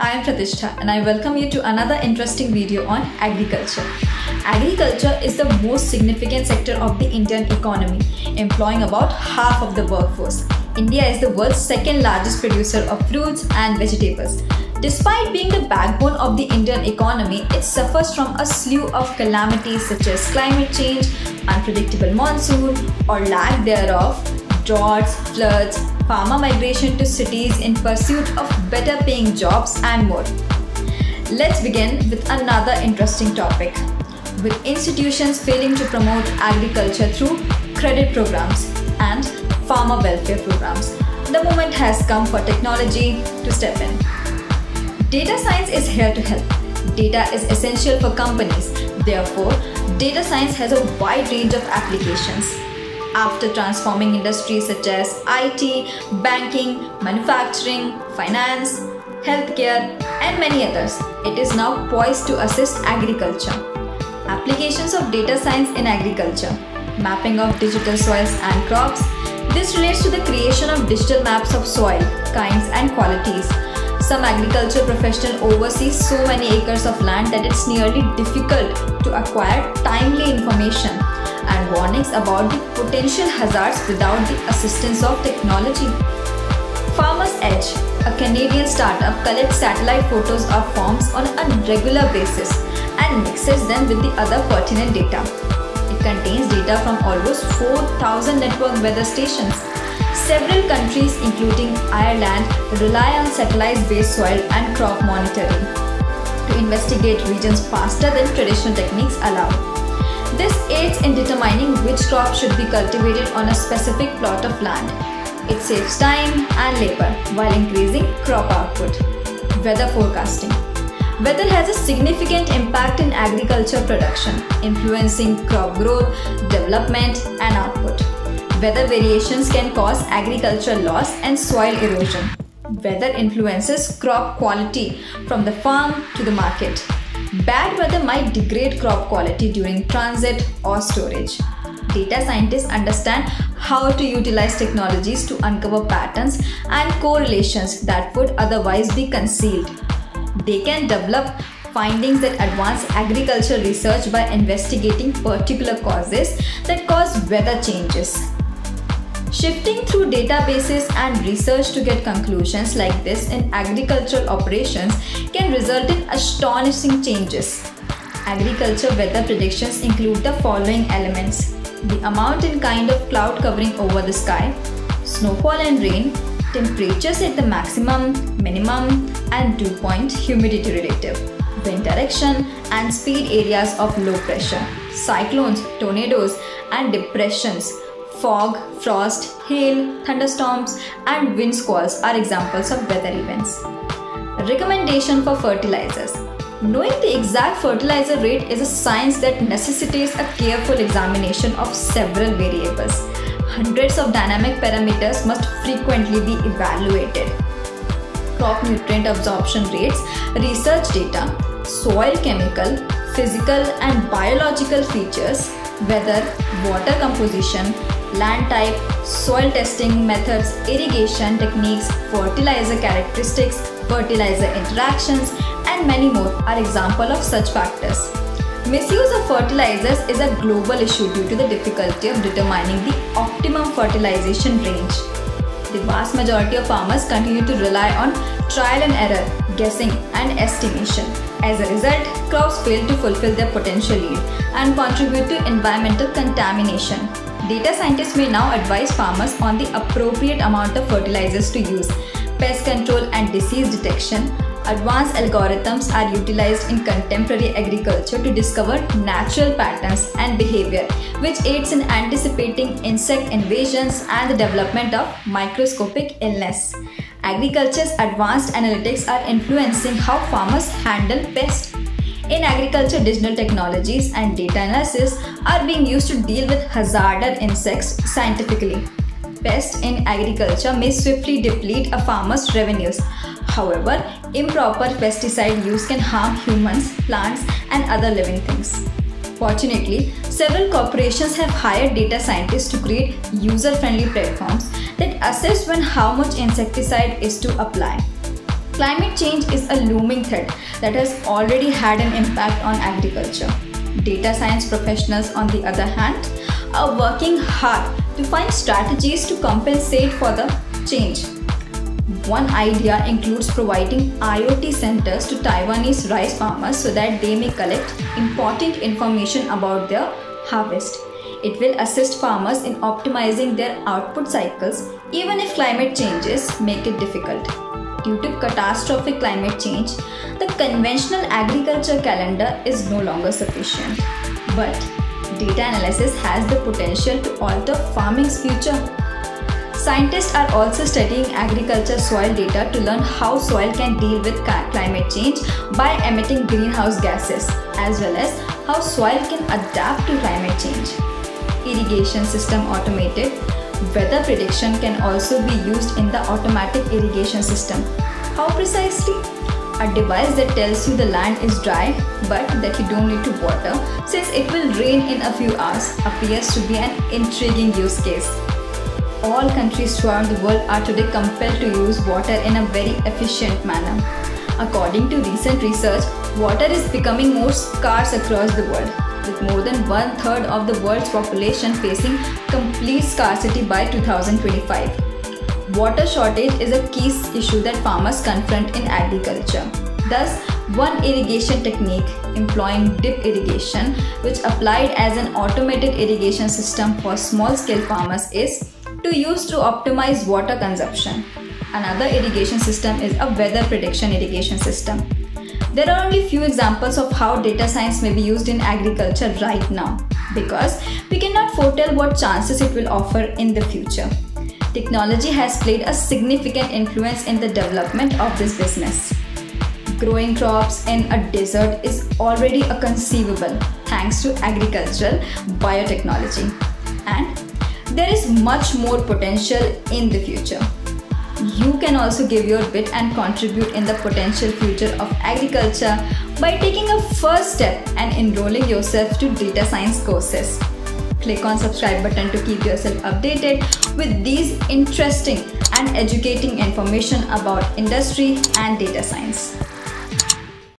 I am Pratishtha and I welcome you to another interesting video on agriculture. Agriculture is the most significant sector of the Indian economy, employing about half of the workforce. India is the world's second largest producer of fruits and vegetables. Despite being the backbone of the Indian economy, it suffers from a slew of calamities such as climate change, unpredictable monsoon, or lack thereof, droughts, floods, farmer migration to cities in pursuit of better paying jobs, and more. Let's begin with another interesting topic. With institutions failing to promote agriculture through credit programs and farmer welfare programs, the moment has come for technology to step in. Data science is here to help. Data is essential for companies. Therefore, data science has a wide range of applications after transforming industries such as IT, banking, manufacturing, finance, healthcare, and many others. It is now poised to assist agriculture. Applications of data science in agriculture, mapping of digital soils and crops. This relates to the creation of digital maps of soil, kinds, and qualities. Some agriculture professional oversees so many acres of land that it's nearly difficult to acquire timely information and warnings about the potential hazards without the assistance of technology. Farmers Edge, a Canadian startup, collects satellite photos of farms on a regular basis and mixes them with the other pertinent data. It contains data from almost 4,000 network weather stations. Several countries, including Ireland, rely on satellite-based soil and crop monitoring to investigate regions faster than traditional techniques allow. This aids in determining which crop should be cultivated on a specific plot of land. It saves time and labor while increasing crop output. Weather forecasting. Weather has a significant impact in agriculture production, influencing crop growth, development, and output. Weather variations can cause agriculture loss and soil erosion. Weather influences crop quality from the farm to the market. Bad weather might degrade crop quality during transit or storage. Data scientists understand how to utilize technologies to uncover patterns and correlations that would otherwise be concealed. They can develop findings that advance agriculture research by investigating particular causes that cause weather changes. Shifting through databases and research to get conclusions like this in agricultural operations can result in astonishing changes. Agriculture weather predictions include the following elements the amount and kind of cloud covering over the sky, snowfall and rain, temperatures at the maximum, minimum, and dew point humidity relative, wind direction, and speed areas of low pressure, cyclones, tornadoes, and depressions Fog, frost, hail, thunderstorms, and wind squalls are examples of weather events. Recommendation for fertilizers. Knowing the exact fertilizer rate is a science that necessitates a careful examination of several variables. Hundreds of dynamic parameters must frequently be evaluated. Crop nutrient absorption rates, research data, soil chemical, physical and biological features, weather, water composition, land type, soil testing methods, irrigation techniques, fertilizer characteristics, fertilizer interactions, and many more are examples of such factors. Misuse of fertilizers is a global issue due to the difficulty of determining the optimum fertilization range. The vast majority of farmers continue to rely on trial and error, guessing, and estimation. As a result, crops fail to fulfill their potential yield and contribute to environmental contamination. Data scientists may now advise farmers on the appropriate amount of fertilizers to use, pest control and disease detection. Advanced algorithms are utilized in contemporary agriculture to discover natural patterns and behavior, which aids in anticipating insect invasions and the development of microscopic illness. Agriculture's advanced analytics are influencing how farmers handle pests in agriculture, digital technologies and data analysis are being used to deal with hazardous insects scientifically. Pests in agriculture may swiftly deplete a farmer's revenues. However, improper pesticide use can harm humans, plants, and other living things. Fortunately, several corporations have hired data scientists to create user friendly platforms that assess when how much insecticide is to apply. Climate change is a looming threat that has already had an impact on agriculture. Data science professionals, on the other hand, are working hard to find strategies to compensate for the change. One idea includes providing IoT centers to Taiwanese rice farmers so that they may collect important information about their harvest. It will assist farmers in optimizing their output cycles even if climate changes make it difficult due to catastrophic climate change, the conventional agriculture calendar is no longer sufficient. But data analysis has the potential to alter farming's future. Scientists are also studying agriculture soil data to learn how soil can deal with climate change by emitting greenhouse gases, as well as how soil can adapt to climate change. Irrigation system automated Weather prediction can also be used in the automatic irrigation system. How precisely? A device that tells you the land is dry but that you don't need to water since it will rain in a few hours appears to be an intriguing use case. All countries throughout the world are today compelled to use water in a very efficient manner. According to recent research, water is becoming more scarce across the world with more than one third of the world's population facing complete scarcity by 2025. Water shortage is a key issue that farmers confront in agriculture. Thus, one irrigation technique employing drip irrigation, which applied as an automated irrigation system for small scale farmers, is to use to optimize water consumption. Another irrigation system is a weather prediction irrigation system. There are only few examples of how data science may be used in agriculture right now because we cannot foretell what chances it will offer in the future. Technology has played a significant influence in the development of this business. Growing crops in a desert is already a conceivable thanks to agricultural biotechnology. And there is much more potential in the future you can also give your bit and contribute in the potential future of agriculture by taking a first step and enrolling yourself to data science courses. Click on subscribe button to keep yourself updated with these interesting and educating information about industry and data science.